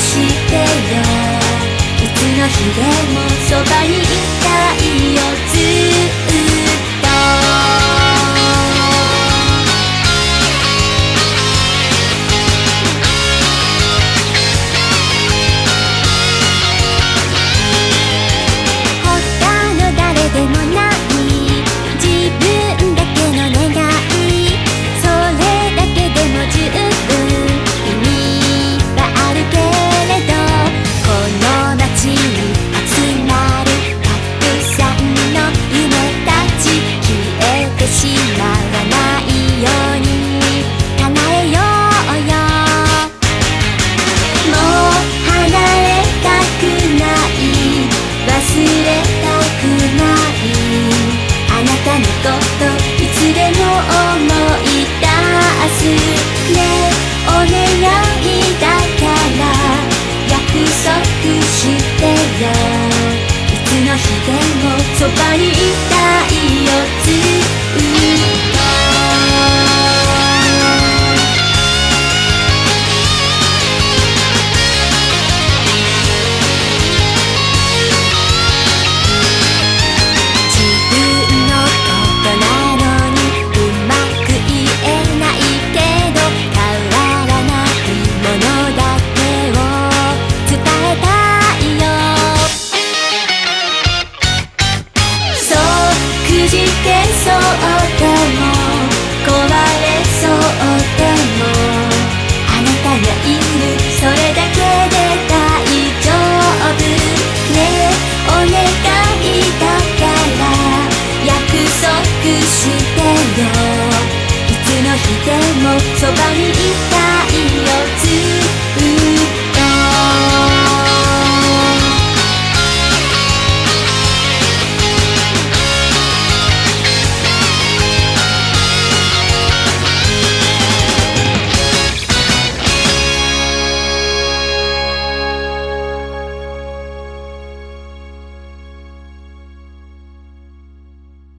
してよ。いつの日でもそばにいたいよ。ずっとしてよ。いつの日でもそばにいたいよ。ずっとしてよ。いつの日でもそばにいたいよ。